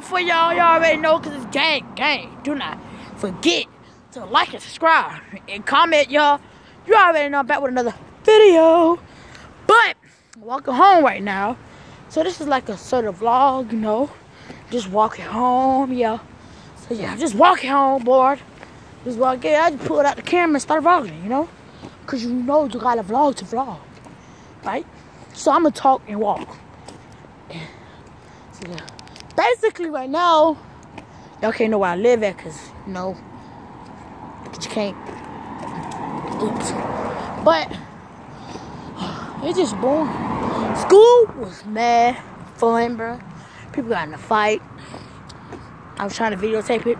video for y'all. Y'all already know because it's gang, gang. Do not forget to like and subscribe and comment, y'all. You already know I'm back with another video. But walking home right now. So this is like a sort of vlog, you know. Just walking home, yeah. So yeah, just walking home, bored. Just walking. I just pulled out the camera and started vlogging, you know. Cause you know you gotta vlog to vlog, right? So I'm gonna talk and walk. So yeah, basically right now, y'all can't know where I live at, cause you know, you can't. Oops. But it's just boring. School was mad, fun, bro. People got in a fight. I was trying to videotape it,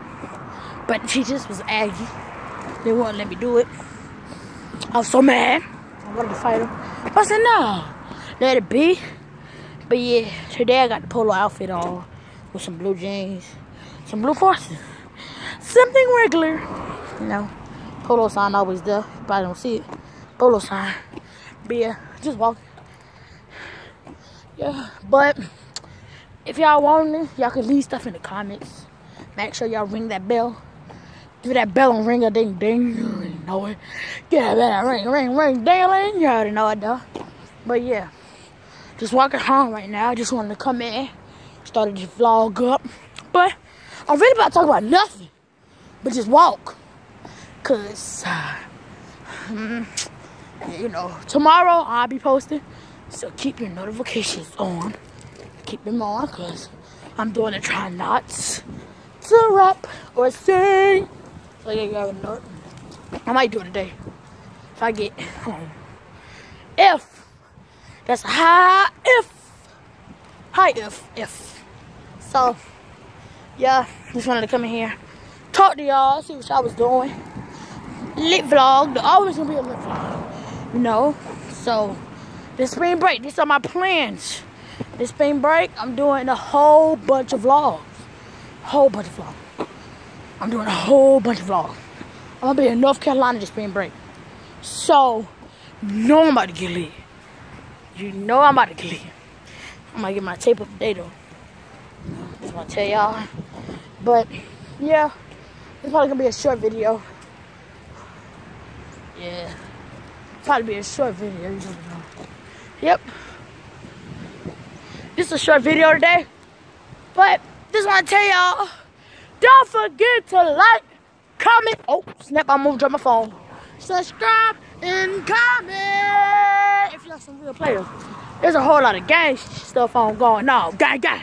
but the teachers was aggy. They wouldn't let me do it. I was so mad. I wanted to fight him. I said, no, let it be. But yeah, today I got the polo outfit on with some blue jeans, some blue forces. Something regular. You know, polo sign always there. Probably don't see it. Polo sign. But yeah, just walking. Yeah, but if y'all want it, y'all can leave stuff in the comments. Make sure y'all ring that bell. Do that bell and ring a ding ding. You already know it. Yeah, that ring, ring, ring, ding ding. You already know it though. But yeah, just walking home right now. I just wanted to come in, started to vlog up. But I'm really about to talk about nothing, but just walk. Cause, uh, you know, tomorrow I'll be posting. So keep your notifications on. Keep them on, cause I'm doing the try not to rap or sing. So yeah, you already know it. I might do it today if I get home. If that's a high if, high if if. So yeah, just wanted to come in here, talk to y'all, see what y'all was doing. Lit vlog, always gonna be a lit vlog, you know. So this spring break, these are my plans. This spring break, I'm doing a whole bunch of vlogs, whole bunch of vlogs. I'm doing a whole bunch of vlogs. I'm gonna be in North Carolina this spring break. So, know I'm about to get lit. You know I'm about to get lit. I'm gonna get my tape up today though. Just wanna tell y'all. But, yeah, it's probably gonna be a short video. Yeah. Probably be a short video. You don't know. Yep. This is a short video today. But, just wanna tell y'all. Don't forget to like, comment. Oh, snap, I moved on my phone. Subscribe and comment if y'all some real players. There's a whole lot of gang stuff on going on. Gang, gang.